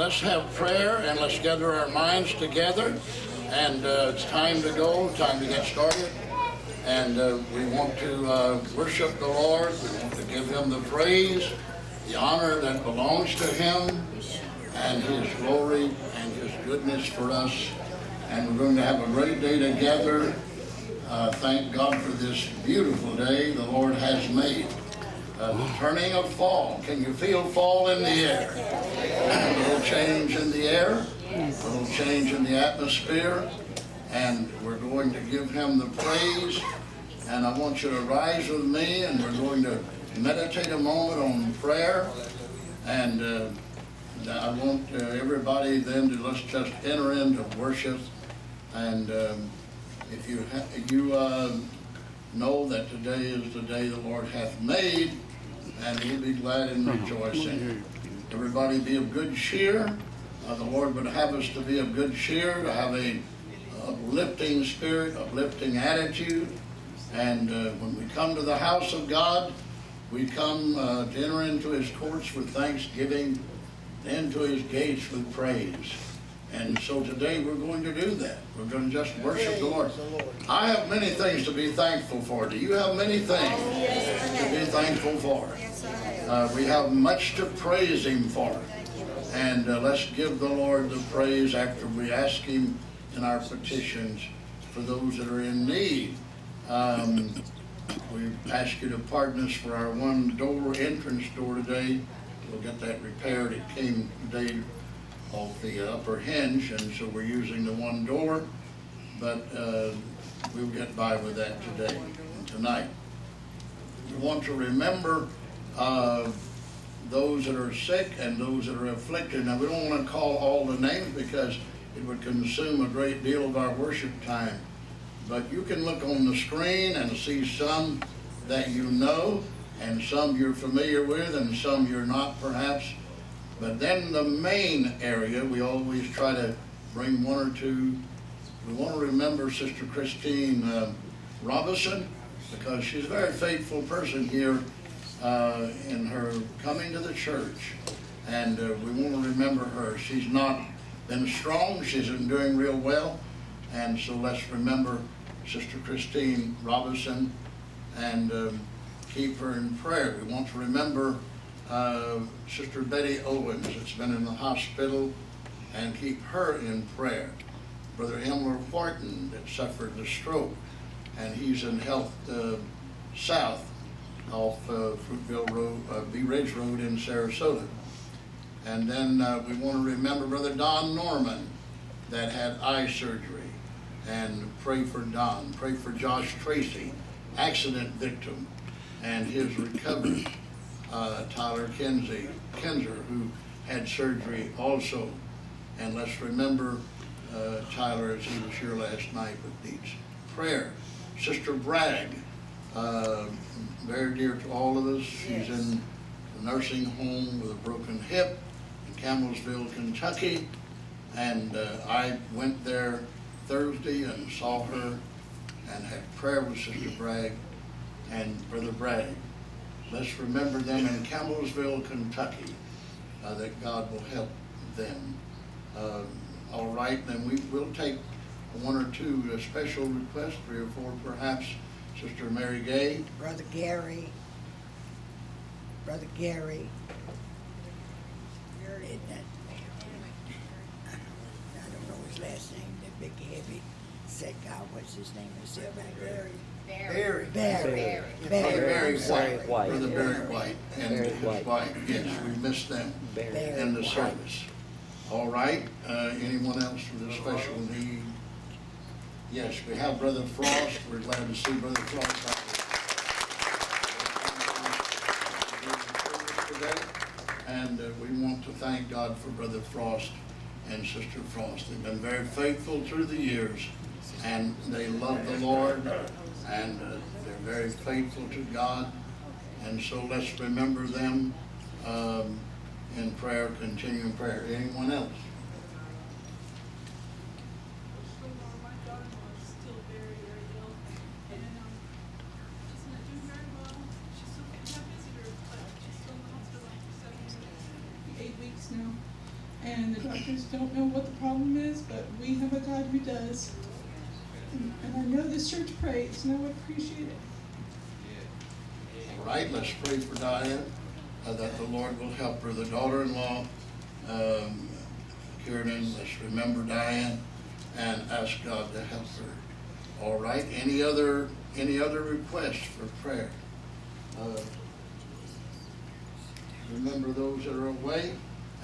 let's have prayer and let's gather our minds together. And uh, it's time to go, time to get started. And uh, we want to uh, worship the Lord. We want to give him the praise, the honor that belongs to him, and his glory and his goodness for us. And we're going to have a great day together. Uh, thank God for this beautiful day the Lord has made. The turning of fall. Can you feel fall in the air? A little change in the air, a little change in the atmosphere, and we're going to give him the praise. And I want you to rise with me, and we're going to meditate a moment on prayer. And uh, I want uh, everybody then to let's just enter into worship. And um, if you you uh, know that today is the day the Lord hath made, and we'll be glad and rejoicing. Everybody be of good cheer. Uh, the Lord would have us to be of good cheer, to have a uplifting spirit, uplifting attitude. And uh, when we come to the house of God, we come uh, to enter into his courts with thanksgiving, into his gates with praise. And so today we're going to do that. We're going to just worship the Lord. I have many things to be thankful for. Do you have many things to be thankful for? Uh, we have much to praise Him for. And uh, let's give the Lord the praise after we ask Him in our petitions for those that are in need. Um, we ask you to pardon us for our one door entrance door today. We'll get that repaired. It came today off the upper hinge, and so we're using the one door, but uh, we'll get by with that today and tonight. We want to remember uh, those that are sick and those that are afflicted. Now, we don't want to call all the names because it would consume a great deal of our worship time. But you can look on the screen and see some that you know, and some you're familiar with, and some you're not perhaps. But then the main area, we always try to bring one or two. We want to remember Sister Christine uh, Robinson because she's a very faithful person here uh, in her coming to the church. And uh, we want to remember her. She's not been strong. She's been doing real well. And so let's remember Sister Christine Robinson and um, keep her in prayer. We want to remember uh, Sister Betty Owens that's been in the hospital and keep her in prayer. Brother Emler Wharton that suffered the stroke and he's in Health uh, South off uh, Fruitville Road, uh, Ridge Road in Sarasota. And then uh, we want to remember Brother Don Norman that had eye surgery and pray for Don. Pray for Josh Tracy, accident victim, and his recovery uh, Tyler Kinsey, Kinzer, who had surgery also. And let's remember uh, Tyler as he was here last night with needs prayer. Sister Bragg, uh, very dear to all of us. She's yes. in the nursing home with a broken hip in Campbellsville, Kentucky. And uh, I went there Thursday and saw her and had prayer with Sister Bragg and Brother Bragg. Let's remember them in Campbellsville, Kentucky, uh, that God will help them. Uh, all right, then we will take one or two uh, special requests, three or four perhaps. Sister Mary Gay. Brother Gary. Brother Gary. That, I don't know his last name, that big heavy sick guy, what's his name? Is it Gary? Barry. Barry. Barry. Barry White. White. Brother Barry White and Barry his White. wife. Yes, we missed them Barry. in the service. All right, uh, anyone else with a special need? Yes, we have Brother Frost. We're glad to see Brother Frost out today. And uh, we want to thank God for Brother Frost and Sister Frost. They've been very faithful through the years and they love the Lord and uh, they're very faithful to God. And so let's remember them um, in prayer, continuing prayer. Anyone else? now. And and the doctors don't know what the problem is, but we have a God who does. And, I know this church prays, and I would appreciate it. All right, let's pray for Diane, uh, that the Lord will help her, the daughter-in-law, um, Kieran, let's remember Diane and ask God to help her. All right, any other, any other requests for prayer? Uh, Remember those that are away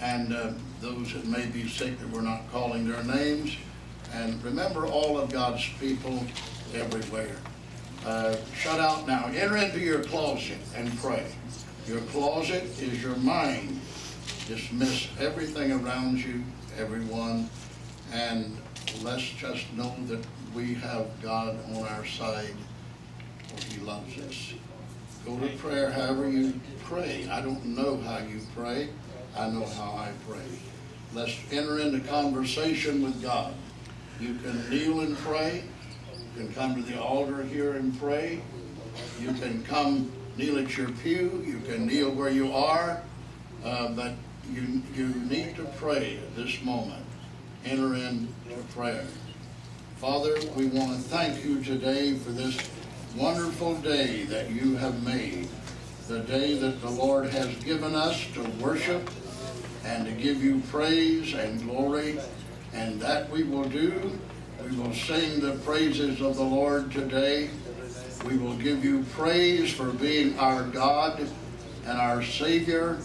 and uh, those that may be sick that we're not calling their names. And remember all of God's people everywhere. Uh, shut out now. Enter into your closet and pray. Your closet is your mind. Dismiss everything around you, everyone, and let's just know that we have God on our side, He loves us. Go to prayer however you pray. I don't know how you pray. I know how I pray. Let's enter into conversation with God. You can kneel and pray. You can come to the altar here and pray. You can come kneel at your pew. You can kneel where you are. Uh, but you, you need to pray at this moment. Enter into prayer. Father, we want to thank you today for this wonderful day that you have made. The day that the Lord has given us to worship and to give you praise and glory. And that we will do. We will sing the praises of the Lord today. We will give you praise for being our God and our Savior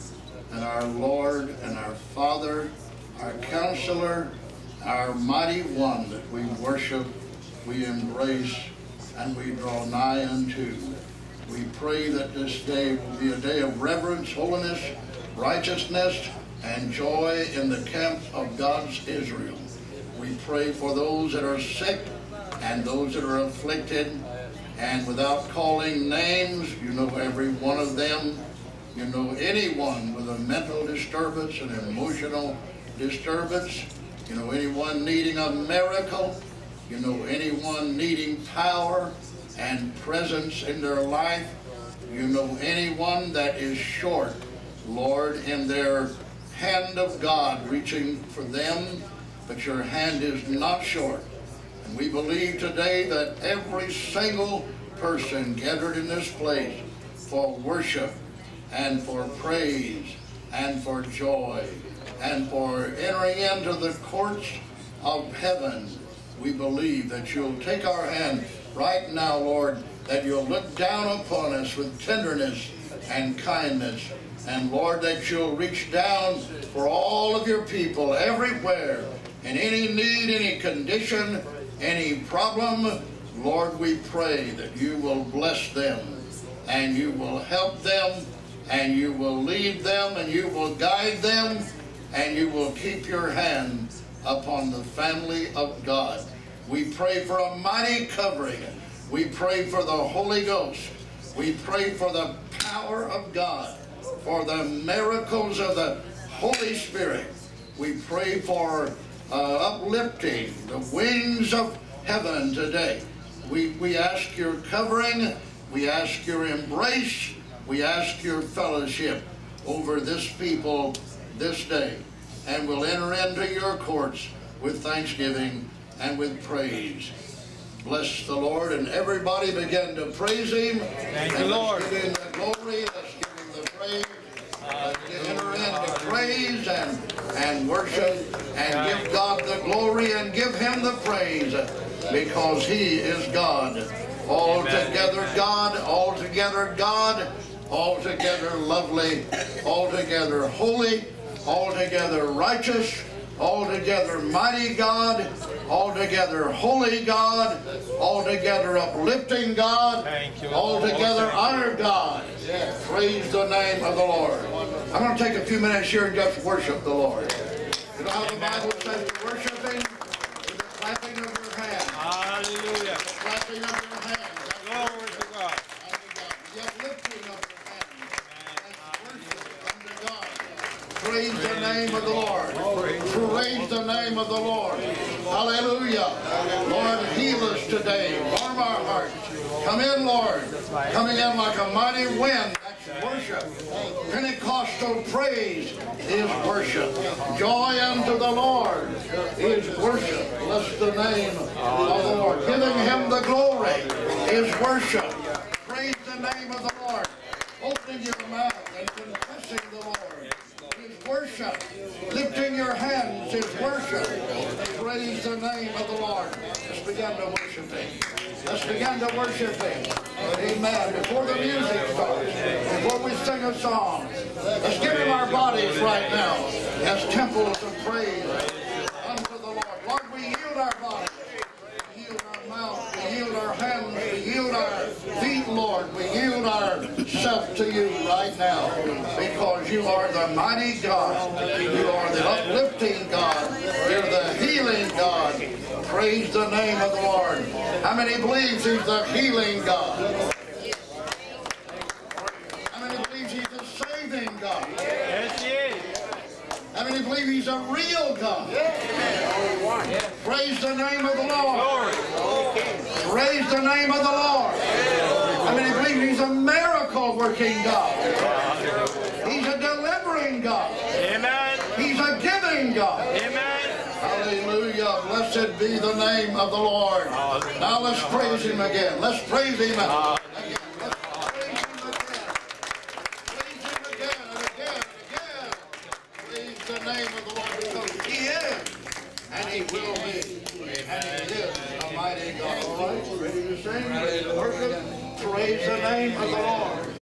and our Lord and our Father, our Counselor, our Mighty One that we worship, we embrace, and we draw nigh unto. We pray that this day will be a day of reverence, holiness, righteousness, and joy in the camp of God's Israel. We pray for those that are sick and those that are afflicted, and without calling names, you know every one of them. You know anyone with a mental disturbance, an emotional disturbance. You know anyone needing a miracle. You know anyone needing power and presence in their life. You know anyone that is short, Lord, in their hand of God reaching for them, but your hand is not short. And we believe today that every single person gathered in this place for worship and for praise and for joy and for entering into the courts of heaven, we believe that you'll take our hand right now, Lord, that you'll look down upon us with tenderness and kindness. And Lord, that you'll reach down for all of your people everywhere in any need, any condition, any problem. Lord, we pray that you will bless them and you will help them and you will lead them and you will guide them and you will keep your hand upon the family of God. We pray for a mighty covering. We pray for the Holy Ghost. We pray for the power of God, for the miracles of the Holy Spirit. We pray for uh, uplifting the wings of heaven today. We, we ask your covering. We ask your embrace. We ask your fellowship over this people this day. And we'll enter into your courts with thanksgiving and with praise. Bless the Lord, and everybody begin to praise Him. Thank and you, Lord. Give Him the glory. Let's give Him the praise. Enter into praise and, and worship and give God the glory and give Him the praise because He is God. Altogether God, altogether God, altogether lovely, altogether holy, altogether righteous, altogether mighty God, altogether holy God, altogether uplifting God, Thank you, Lord. altogether honor God. Praise the name of the Lord. I'm going to take a few minutes here and just worship the Lord. You know how the Bible says to worship Him? With the clapping of your hands. Hallelujah. Clapping of your hands. Glory to God. The uplifting of your hands. That's worship unto God. Praise the name of the Lord. Praise the name of the Lord. Hallelujah. Lord, heal us today. Warm our hearts. Come in, Lord. Coming in like a mighty wind. That's worship. Pentecostal praise is worship. Joy unto the Lord is worship. Bless the name of the Lord. Giving him the glory is worship. Praise the name of the Lord. Open your mouth and confessing the Lord is worship. Lifting your hands is worship. Praise the name of the Lord. Let's begin to worship Him. Let's begin to worship Him. Amen. Before the music starts, before we sing a song, let's give Him our bodies right now as temples of praise unto the Lord. Lord, we yield our bodies. We yield our mouth. We yield our hands. We yield our feet, Lord. We yield ourselves to you right now because you are the mighty God. You are the uplifting God. You're the healing God. Praise the name of the Lord. How many believes he's a healing God? How many believes he's a saving God? Yes, he is. How many believe he's a real God? Praise the name of the Lord. Praise the name of the Lord. How many believe he's a miracle working God? He's a delivering God. Amen. He's a giving God. Amen. Hallelujah. Blessed be the name of the Lord. Now let's praise him again. Let's praise him